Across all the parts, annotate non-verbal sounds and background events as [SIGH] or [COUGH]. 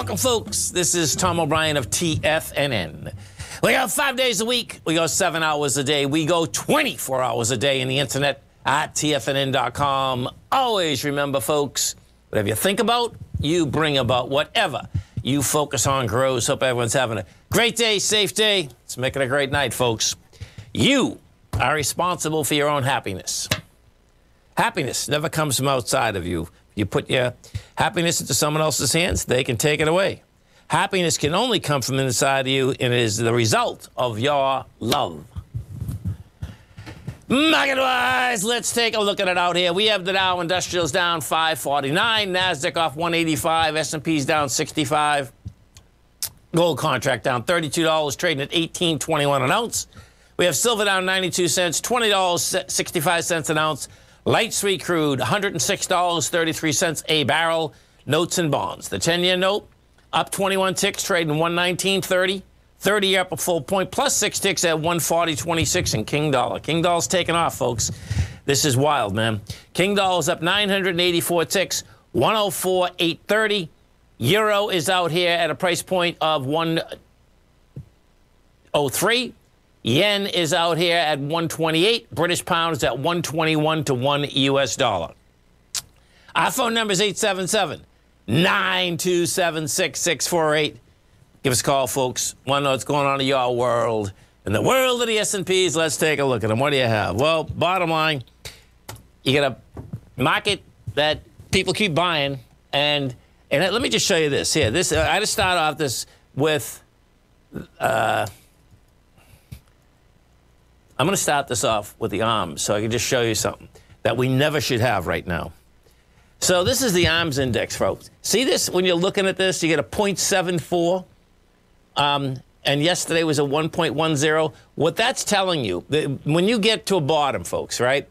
Welcome, folks. This is Tom O'Brien of TFNN. We go five days a week. We go seven hours a day. We go 24 hours a day in the internet at TFNN.com. Always remember, folks, whatever you think about, you bring about. Whatever you focus on grows. Hope everyone's having a great day, safe day. Let's make it a great night, folks. You are responsible for your own happiness. Happiness never comes from outside of you. You put your happiness into someone else's hands, they can take it away. Happiness can only come from inside of you, and it is the result of your love. Market wise, let's take a look at it out here. We have the Dow Industrials down 549, Nasdaq off 185, S&P's down 65. Gold contract down $32, trading at 18.21 an ounce. We have silver down 92 cents, $20.65 an ounce. Light sweet crude, $106.33 a barrel. Notes and bonds. The 10 year note up 21 ticks, trading 119.30. 30 year up a full point, plus six ticks at 140.26 in King Dollar. King Dollar's taking off, folks. This is wild, man. King Dollar's up 984 ticks, 104.830. Euro is out here at a price point of 103. Yen is out here at 128. British pound is at 121 to 1 US dollar. Our phone number is 877 927 6648. Give us a call, folks. Want to know what's going on in your world. In the world of the S&Ps, let's take a look at them. What do you have? Well, bottom line, you got a market that people keep buying. And, and let me just show you this. Here, this I just start off this with... Uh, I'm going to start this off with the arms so I can just show you something that we never should have right now. So this is the arms index, folks. See this? When you're looking at this, you get a 0.74. Um, and yesterday was a 1.10. What that's telling you, when you get to a bottom, folks, right?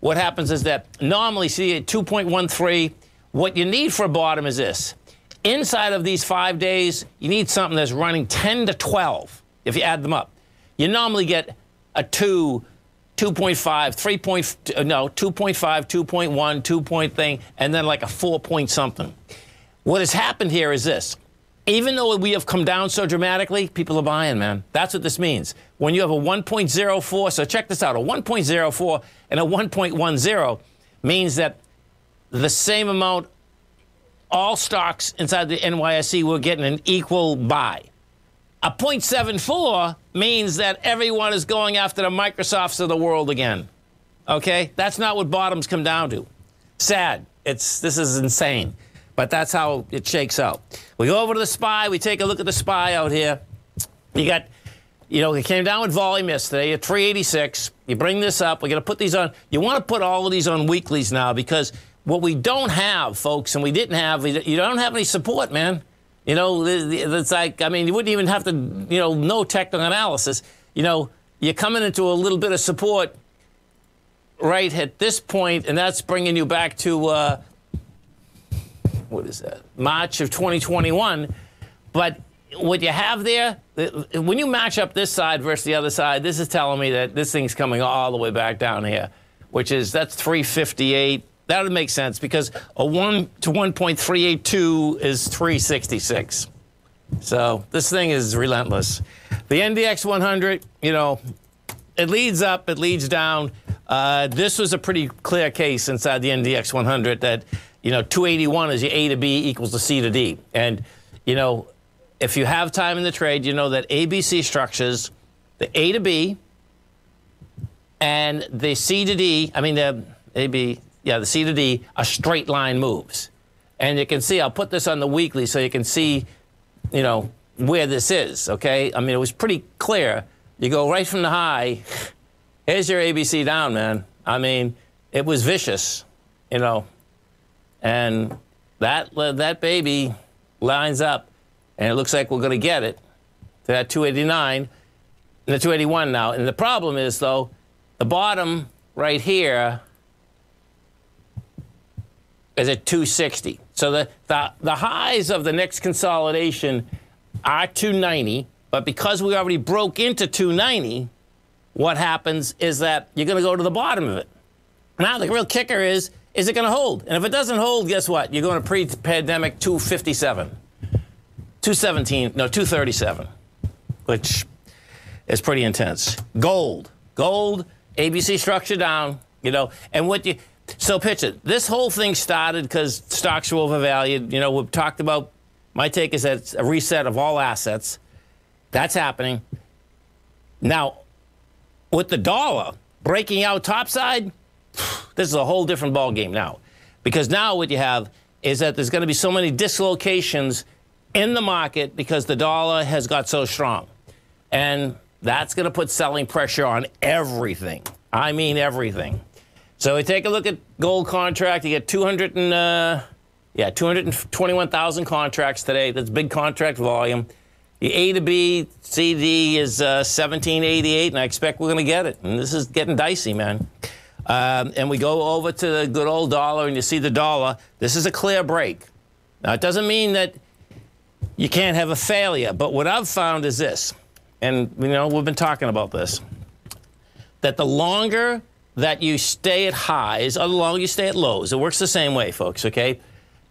What happens is that normally, see at 2.13, what you need for a bottom is this. Inside of these five days, you need something that's running 10 to 12 if you add them up. You normally get a 2, 2.5, 3 point, no, 2.5, 2.1, 2 point thing, and then like a 4 point something. What has happened here is this. Even though we have come down so dramatically, people are buying, man. That's what this means. When you have a 1.04, so check this out, a 1.04 and a 1.10 means that the same amount, all stocks inside the NYSE were getting an equal buy. A 0.74 means that everyone is going after the Microsofts of the world again. Okay? That's not what bottoms come down to. Sad. It's this is insane. But that's how it shakes out. We go over to the SPY, we take a look at the SPY out here. You got you know, it came down with volume yesterday at 386. You bring this up. We're going to put these on. You want to put all of these on weeklies now because what we don't have, folks, and we didn't have, you don't have any support, man. You know, it's like, I mean, you wouldn't even have to, you know, know technical analysis. You know, you're coming into a little bit of support right at this point, and that's bringing you back to, uh, what is that, March of 2021. But what you have there, when you match up this side versus the other side, this is telling me that this thing's coming all the way back down here, which is, that's 358 that would make sense because a 1 to 1.382 is 366. So this thing is relentless. The NDX 100, you know, it leads up, it leads down. Uh, this was a pretty clear case inside the NDX 100 that, you know, 281 is your A to B equals the C to D. And, you know, if you have time in the trade, you know that ABC structures, the A to B and the C to D, I mean, the AB, yeah, the C to D are straight line moves. And you can see, I'll put this on the weekly so you can see, you know, where this is, okay? I mean, it was pretty clear. You go right from the high, here's your ABC down, man. I mean, it was vicious, you know. And that, that baby lines up, and it looks like we're going to get it to that 289 and the 281 now. And the problem is, though, the bottom right here is at 260. So the, the, the highs of the next consolidation are 290, but because we already broke into 290, what happens is that you're going to go to the bottom of it. Now the real kicker is, is it going to hold? And if it doesn't hold, guess what? You're going to pre-pandemic 257. 217, no, 237, which is pretty intense. Gold, gold, ABC structure down, you know, and what you, so picture this whole thing started because stocks were overvalued. You know, we've talked about, my take is that it's a reset of all assets. That's happening. Now, with the dollar breaking out topside, [SIGHS] this is a whole different ballgame now. Because now what you have is that there's going to be so many dislocations in the market because the dollar has got so strong. And that's going to put selling pressure on everything. I mean everything. So we take a look at gold contract. You get 200 and uh, yeah, 221,000 contracts today. That's big contract volume. The A to B CD is uh, 1788, and I expect we're going to get it. And this is getting dicey, man. Um, and we go over to the good old dollar, and you see the dollar. This is a clear break. Now, it doesn't mean that you can't have a failure, but what I've found is this, and you know we've been talking about this, that the longer that you stay at highs the longer you stay at lows, it works the same way, folks. Okay,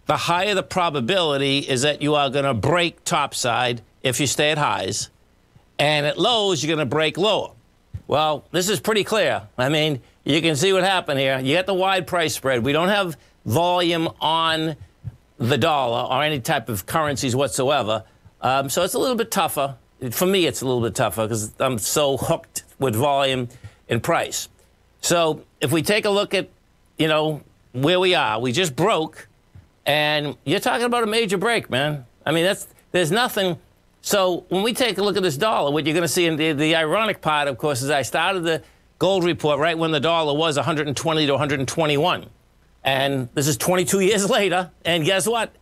the higher the probability is that you are going to break topside if you stay at highs, and at lows you're going to break lower. Well, this is pretty clear. I mean, you can see what happened here. You get the wide price spread. We don't have volume on the dollar or any type of currencies whatsoever. Um, so it's a little bit tougher. For me, it's a little bit tougher because I'm so hooked with volume and price. So if we take a look at, you know, where we are, we just broke, and you're talking about a major break, man. I mean, that's there's nothing. So when we take a look at this dollar, what you're going to see in the, the ironic part, of course, is I started the gold report right when the dollar was 120 to 121. And this is 22 years [LAUGHS] later. And guess what?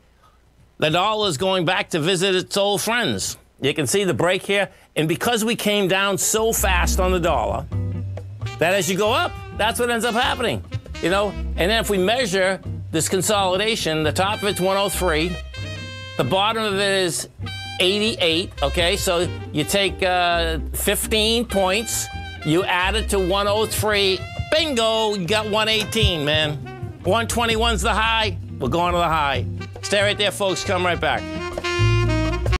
The dollar is going back to visit its old friends. You can see the break here. And because we came down so fast on the dollar, that as you go up, that's what ends up happening. You know? And then if we measure this consolidation, the top of it's 103, the bottom of it is 88. Okay, so you take uh, 15 points, you add it to 103, bingo, you got 118, man. 121's the high. We're going to the high. Stay right there, folks. Come right back.